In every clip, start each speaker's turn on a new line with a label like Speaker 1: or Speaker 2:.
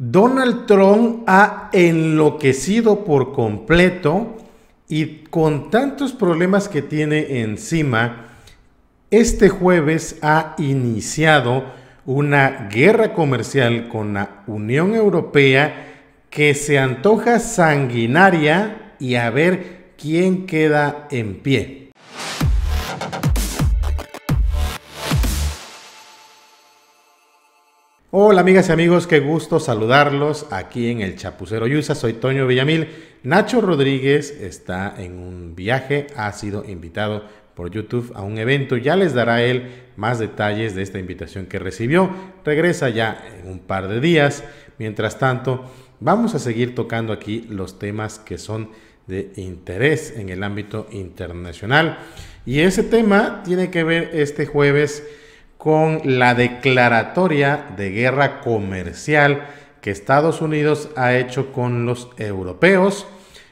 Speaker 1: Donald Trump ha enloquecido por completo y con tantos problemas que tiene encima, este jueves ha iniciado una guerra comercial con la Unión Europea que se antoja sanguinaria y a ver quién queda en pie. Hola amigas y amigos, qué gusto saludarlos aquí en el Chapucero Yusa. Soy Toño Villamil. Nacho Rodríguez está en un viaje, ha sido invitado por YouTube a un evento. Ya les dará él más detalles de esta invitación que recibió. Regresa ya en un par de días. Mientras tanto, vamos a seguir tocando aquí los temas que son de interés en el ámbito internacional. Y ese tema tiene que ver este jueves con la declaratoria de guerra comercial que Estados Unidos ha hecho con los europeos.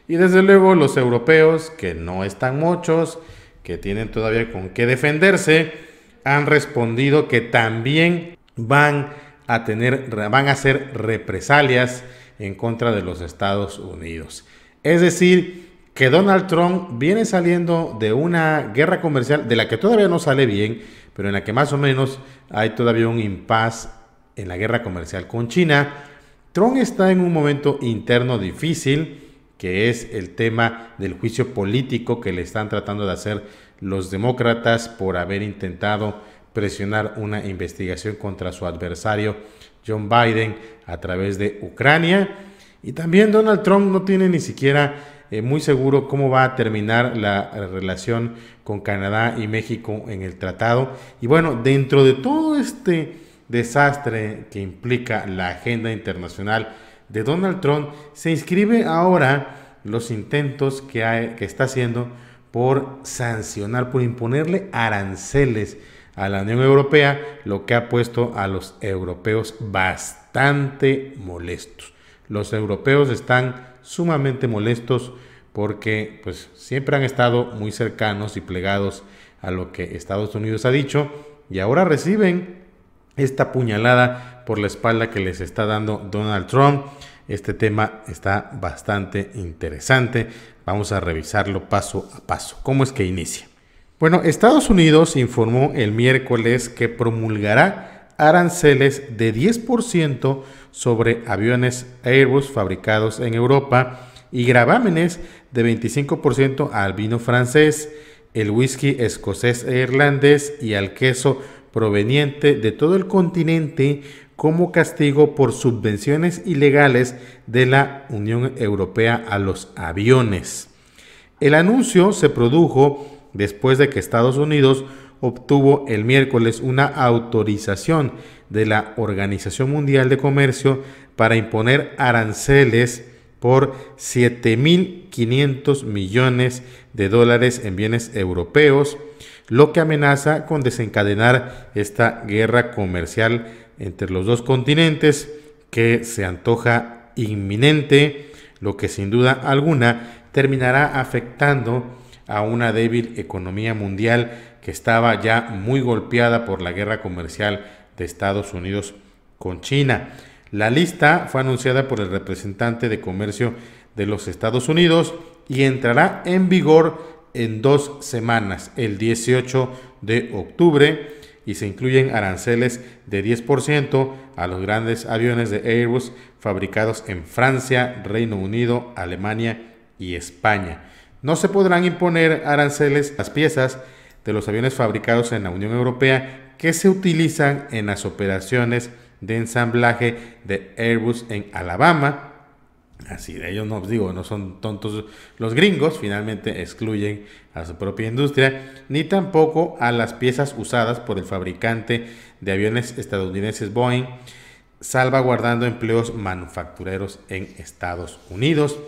Speaker 1: Y desde luego los europeos, que no están muchos, que tienen todavía con qué defenderse, han respondido que también van a tener, van a hacer represalias en contra de los Estados Unidos. Es decir, que Donald Trump viene saliendo de una guerra comercial de la que todavía no sale bien, pero en la que más o menos hay todavía un impas en la guerra comercial con China. Trump está en un momento interno difícil, que es el tema del juicio político que le están tratando de hacer los demócratas por haber intentado presionar una investigación contra su adversario John Biden a través de Ucrania. Y también Donald Trump no tiene ni siquiera eh, muy seguro cómo va a terminar la relación con Canadá y México en el tratado. Y bueno, dentro de todo este desastre que implica la agenda internacional de Donald Trump, se inscribe ahora los intentos que, que está haciendo por sancionar, por imponerle aranceles a la Unión Europea, lo que ha puesto a los europeos bastante molestos. Los europeos están sumamente molestos porque pues siempre han estado muy cercanos y plegados a lo que Estados Unidos ha dicho y ahora reciben esta puñalada por la espalda que les está dando Donald Trump. Este tema está bastante interesante. Vamos a revisarlo paso a paso. ¿Cómo es que inicia? Bueno, Estados Unidos informó el miércoles que promulgará aranceles de 10% sobre aviones Airbus fabricados en Europa y gravámenes de 25% al vino francés, el whisky escocés e irlandés y al queso proveniente de todo el continente como castigo por subvenciones ilegales de la Unión Europea a los aviones. El anuncio se produjo después de que Estados Unidos obtuvo el miércoles una autorización de la Organización Mundial de Comercio para imponer aranceles por 7.500 millones de dólares en bienes europeos, lo que amenaza con desencadenar esta guerra comercial entre los dos continentes que se antoja inminente, lo que sin duda alguna terminará afectando a una débil economía mundial que estaba ya muy golpeada por la guerra comercial de Estados Unidos con China. La lista fue anunciada por el representante de comercio de los Estados Unidos y entrará en vigor en dos semanas, el 18 de octubre, y se incluyen aranceles de 10% a los grandes aviones de Airbus fabricados en Francia, Reino Unido, Alemania y España. No se podrán imponer aranceles a las piezas de los aviones fabricados en la Unión Europea que se utilizan en las operaciones de ensamblaje de Airbus en Alabama. Así de ellos no digo, no son tontos los gringos, finalmente excluyen a su propia industria, ni tampoco a las piezas usadas por el fabricante de aviones estadounidenses Boeing, salvaguardando empleos manufactureros en Estados Unidos.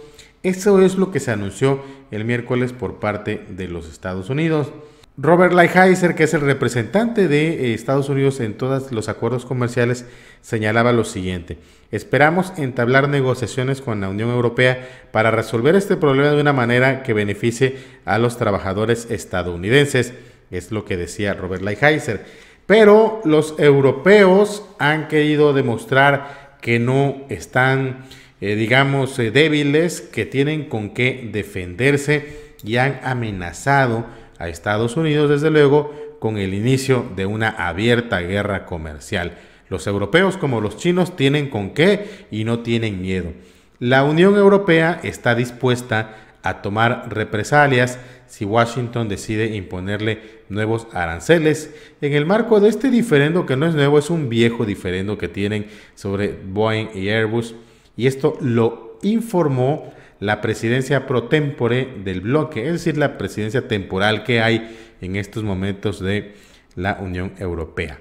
Speaker 1: Eso es lo que se anunció el miércoles por parte de los Estados Unidos. Robert Lighthizer, que es el representante de eh, Estados Unidos en todos los acuerdos comerciales, señalaba lo siguiente. Esperamos entablar negociaciones con la Unión Europea para resolver este problema de una manera que beneficie a los trabajadores estadounidenses, es lo que decía Robert Lighthizer. Pero los europeos han querido demostrar que no están, eh, digamos, eh, débiles, que tienen con qué defenderse y han amenazado a Estados Unidos, desde luego, con el inicio de una abierta guerra comercial. Los europeos como los chinos tienen con qué y no tienen miedo. La Unión Europea está dispuesta a tomar represalias si Washington decide imponerle nuevos aranceles. En el marco de este diferendo, que no es nuevo, es un viejo diferendo que tienen sobre Boeing y Airbus, y esto lo informó la presidencia pro tempore del bloque, es decir, la presidencia temporal que hay en estos momentos de la Unión Europea.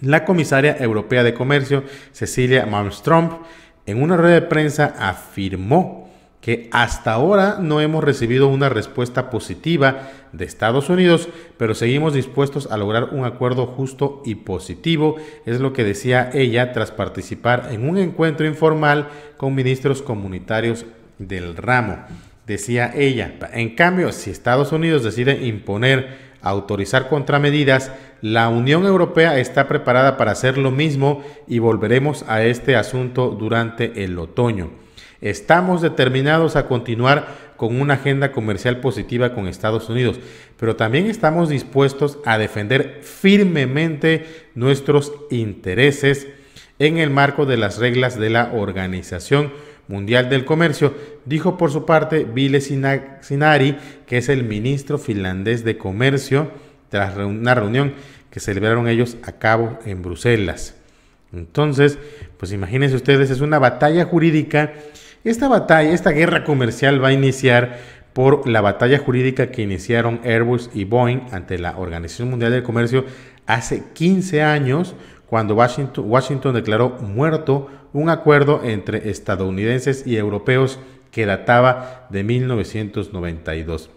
Speaker 1: La comisaria europea de comercio, Cecilia Malmström, en una rueda de prensa afirmó que hasta ahora no hemos recibido una respuesta positiva de Estados Unidos, pero seguimos dispuestos a lograr un acuerdo justo y positivo, es lo que decía ella tras participar en un encuentro informal con ministros comunitarios del ramo. Decía ella, en cambio, si Estados Unidos decide imponer, autorizar contramedidas, la Unión Europea está preparada para hacer lo mismo y volveremos a este asunto durante el otoño. Estamos determinados a continuar con una agenda comercial positiva con Estados Unidos, pero también estamos dispuestos a defender firmemente nuestros intereses en el marco de las reglas de la Organización Mundial del Comercio, dijo por su parte Vile Sinari, que es el ministro finlandés de Comercio, tras una reunión que celebraron ellos a cabo en Bruselas. Entonces, pues imagínense ustedes, es una batalla jurídica esta batalla, esta guerra comercial va a iniciar por la batalla jurídica que iniciaron Airbus y Boeing ante la Organización Mundial del Comercio hace 15 años, cuando Washington, declaró muerto un acuerdo entre estadounidenses y europeos que databa de 1992.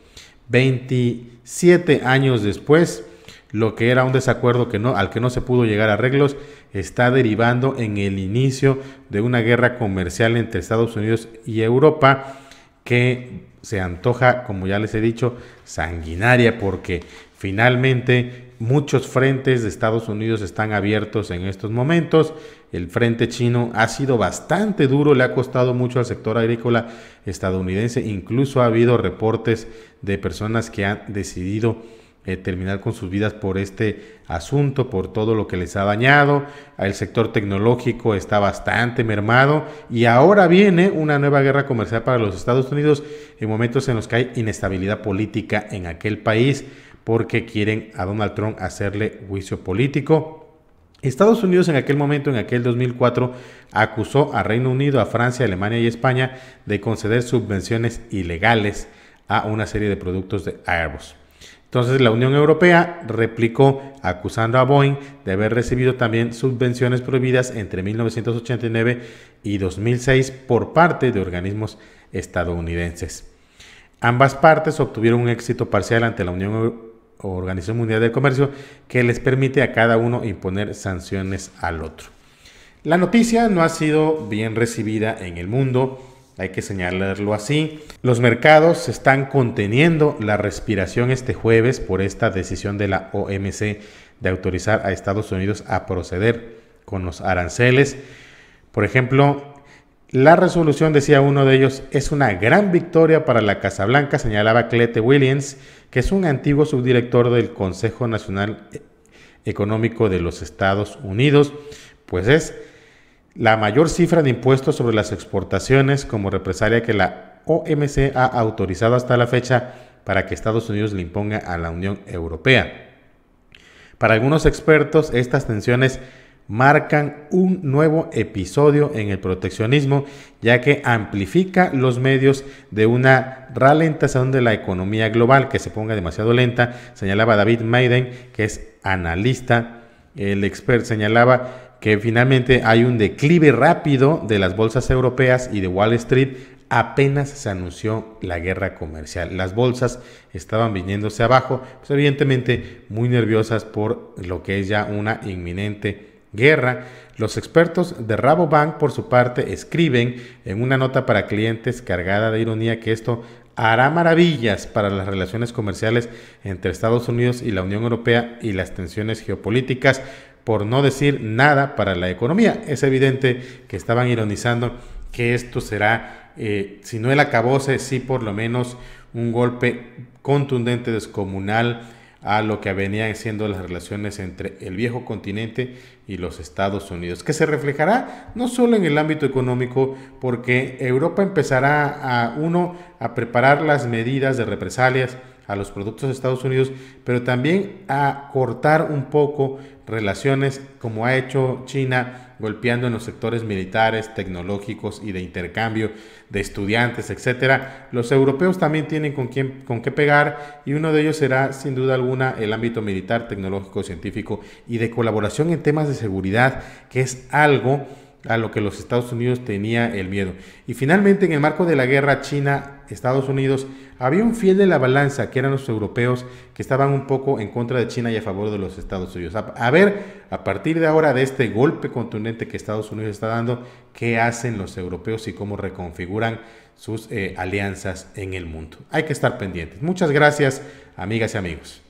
Speaker 1: 27 años después, lo que era un desacuerdo al que no se pudo llegar a arreglos, está derivando en el inicio de una guerra comercial entre Estados Unidos y Europa que se antoja, como ya les he dicho, sanguinaria porque finalmente muchos frentes de Estados Unidos están abiertos en estos momentos. El frente chino ha sido bastante duro, le ha costado mucho al sector agrícola estadounidense. Incluso ha habido reportes de personas que han decidido eh, terminar con sus vidas por este asunto, por todo lo que les ha dañado. El sector tecnológico está bastante mermado y ahora viene una nueva guerra comercial para los Estados Unidos en momentos en los que hay inestabilidad política en aquel país porque quieren a Donald Trump hacerle juicio político. Estados Unidos en aquel momento, en aquel 2004, acusó a Reino Unido, a Francia, Alemania y España de conceder subvenciones ilegales a una serie de productos de Airbus. Entonces la Unión Europea replicó acusando a Boeing de haber recibido también subvenciones prohibidas entre 1989 y 2006 por parte de organismos estadounidenses. Ambas partes obtuvieron un éxito parcial ante la Unión Organización Mundial del Comercio que les permite a cada uno imponer sanciones al otro. La noticia no ha sido bien recibida en el mundo hay que señalarlo así. Los mercados están conteniendo la respiración este jueves por esta decisión de la OMC de autorizar a Estados Unidos a proceder con los aranceles. Por ejemplo, la resolución, decía uno de ellos, es una gran victoria para la Casa Blanca, señalaba Clete Williams, que es un antiguo subdirector del Consejo Nacional Económico de los Estados Unidos, pues es la mayor cifra de impuestos sobre las exportaciones como represalia que la OMC ha autorizado hasta la fecha para que Estados Unidos le imponga a la Unión Europea. Para algunos expertos, estas tensiones marcan un nuevo episodio en el proteccionismo, ya que amplifica los medios de una ralentación de la economía global que se ponga demasiado lenta, señalaba David Maiden, que es analista. El experto señalaba que finalmente hay un declive rápido de las bolsas europeas y de Wall Street apenas se anunció la guerra comercial. Las bolsas estaban viniéndose abajo, pues evidentemente muy nerviosas por lo que es ya una inminente guerra. Los expertos de Rabobank, por su parte, escriben en una nota para clientes cargada de ironía que esto hará maravillas para las relaciones comerciales entre Estados Unidos y la Unión Europea y las tensiones geopolíticas por no decir nada para la economía. Es evidente que estaban ironizando que esto será, eh, si no el acabose, sí por lo menos un golpe contundente, descomunal a lo que venían siendo las relaciones entre el viejo continente y los Estados Unidos, que se reflejará no solo en el ámbito económico, porque Europa empezará a uno a preparar las medidas de represalias a los productos de Estados Unidos, pero también a cortar un poco relaciones como ha hecho China golpeando en los sectores militares, tecnológicos y de intercambio de estudiantes, etcétera. Los europeos también tienen con, quién, con qué pegar y uno de ellos será sin duda alguna el ámbito militar, tecnológico, científico y de colaboración en temas de seguridad, que es algo a lo que los Estados Unidos tenía el miedo. Y finalmente, en el marco de la guerra China-Estados Unidos, había un fiel de la balanza, que eran los europeos, que estaban un poco en contra de China y a favor de los Estados Unidos. A, ver, a partir de ahora, de este golpe contundente que Estados Unidos está dando, qué hacen los europeos y cómo reconfiguran sus eh, alianzas en el mundo. Hay que estar pendientes. Muchas gracias, amigas y amigos.